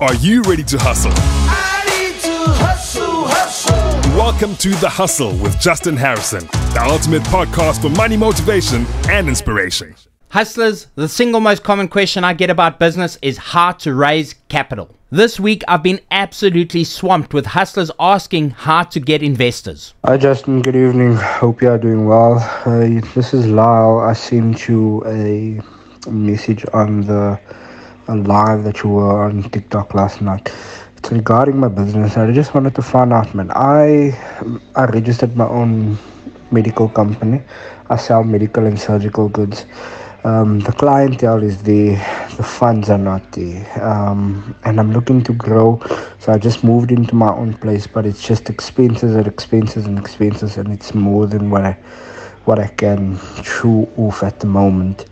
Are you ready to hustle? I need to hustle, hustle. Welcome to The Hustle with Justin Harrison, the ultimate podcast for money motivation and inspiration. Hustlers, the single most common question I get about business is how to raise capital. This week, I've been absolutely swamped with hustlers asking how to get investors. Hi Justin, good evening. Hope you are doing well. Uh, this is Lyle. I sent you a message on the a live that you were on TikTok last night. It's regarding my business. I just wanted to find out, man. I I registered my own medical company. I sell medical and surgical goods. Um, the clientele is there, the funds are not there, um, and I'm looking to grow. So I just moved into my own place, but it's just expenses and expenses and expenses, and it's more than what I what I can chew off at the moment.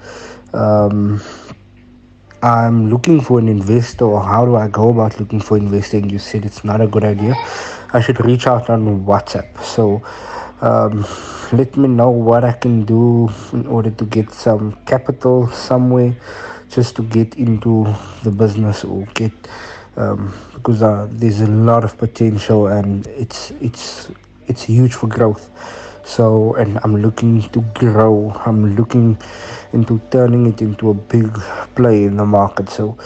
Um, I'm looking for an investor, or how do I go about looking for investing? You said it's not a good idea. I should reach out on WhatsApp. So um, let me know what I can do in order to get some capital somewhere just to get into the business or get um, because uh, there's a lot of potential and it's it's it's huge for growth so and i'm looking to grow i'm looking into turning it into a big play in the market so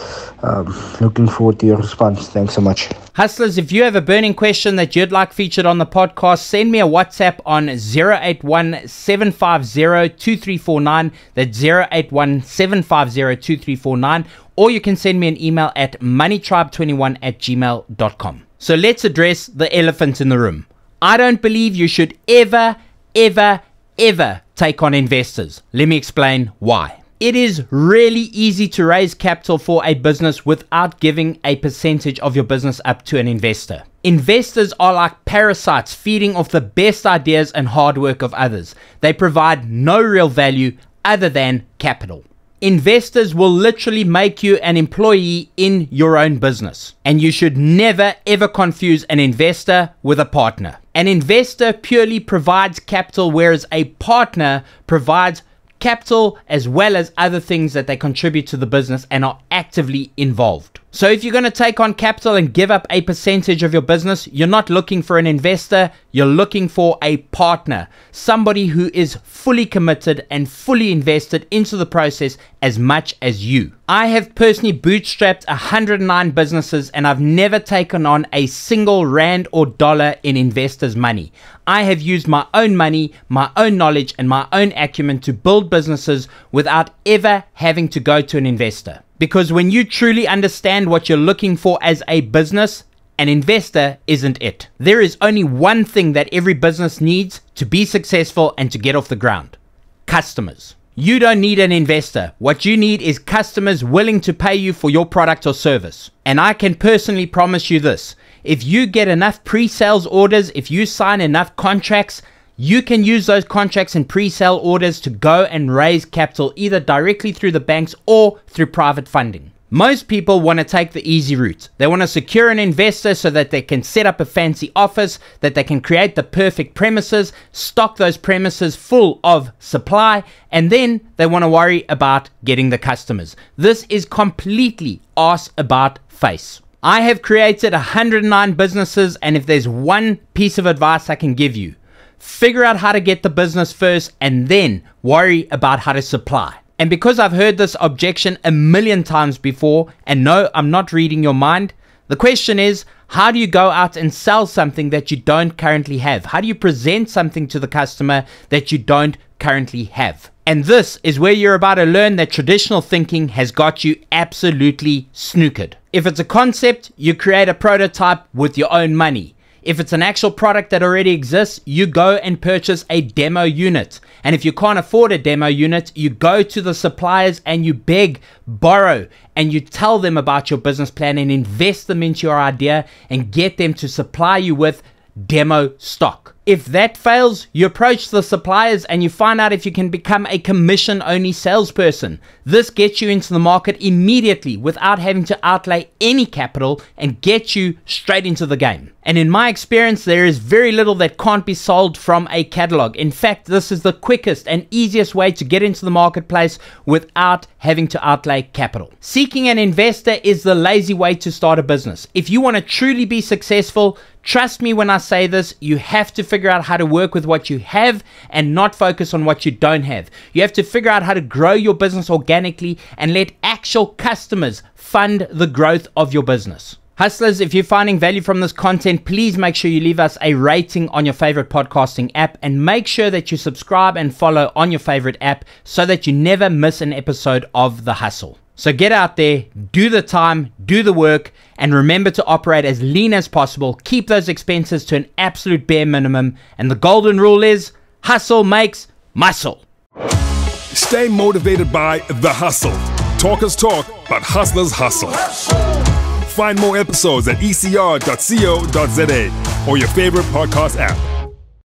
um, looking forward to your response thanks so much Hustlers, if you have a burning question that you'd like featured on the podcast, send me a WhatsApp on 081 750 2349. That's 081 750 2349. Or you can send me an email at moneytribe21 at gmail.com. So let's address the elephant in the room. I don't believe you should ever, ever, ever take on investors. Let me explain why. It is really easy to raise capital for a business without giving a percentage of your business up to an investor. Investors are like parasites feeding off the best ideas and hard work of others. They provide no real value other than capital. Investors will literally make you an employee in your own business. And you should never ever confuse an investor with a partner. An investor purely provides capital, whereas a partner provides capital as well as other things that they contribute to the business and are actively involved. So if you're going to take on capital and give up a percentage of your business, you're not looking for an investor, you're looking for a partner, somebody who is fully committed and fully invested into the process as much as you. I have personally bootstrapped 109 businesses and I've never taken on a single rand or dollar in investors' money. I have used my own money, my own knowledge, and my own acumen to build businesses without ever having to go to an investor. Because when you truly understand what you're looking for as a business, an investor isn't it. There is only one thing that every business needs to be successful and to get off the ground customers. You don't need an investor. What you need is customers willing to pay you for your product or service. And I can personally promise you this if you get enough pre sales orders, if you sign enough contracts, you can use those contracts and pre-sale orders to go and raise capital either directly through the banks or through private funding. Most people want to take the easy route. They want to secure an investor so that they can set up a fancy office, that they can create the perfect premises, stock those premises full of supply, and then they want to worry about getting the customers. This is completely ass about face. I have created 109 businesses, and if there's one piece of advice I can give you, figure out how to get the business first, and then worry about how to supply. And because I've heard this objection a million times before, and no, I'm not reading your mind, the question is how do you go out and sell something that you don't currently have? How do you present something to the customer that you don't currently have? And this is where you're about to learn that traditional thinking has got you absolutely snookered. If it's a concept, you create a prototype with your own money. If it's an actual product that already exists, you go and purchase a demo unit. And if you can't afford a demo unit, you go to the suppliers and you beg, borrow, and you tell them about your business plan and invest them into your idea and get them to supply you with demo stock. If that fails, you approach the suppliers and you find out if you can become a commission only salesperson. This gets you into the market immediately without having to outlay any capital and get you straight into the game. And in my experience, there is very little that can't be sold from a catalog. In fact, this is the quickest and easiest way to get into the marketplace without having to outlay capital. Seeking an investor is the lazy way to start a business. If you want to truly be successful, Trust me when I say this, you have to figure out how to work with what you have and not focus on what you don't have. You have to figure out how to grow your business organically and let actual customers fund the growth of your business. Hustlers, if you're finding value from this content, please make sure you leave us a rating on your favorite podcasting app and make sure that you subscribe and follow on your favorite app so that you never miss an episode of The Hustle. So get out there, do the time, do the work, and remember to operate as lean as possible. Keep those expenses to an absolute bare minimum. And the golden rule is hustle makes muscle. Stay motivated by The Hustle. Talkers talk, but hustlers hustle. Find more episodes at ecr.co.za or your favorite podcast app.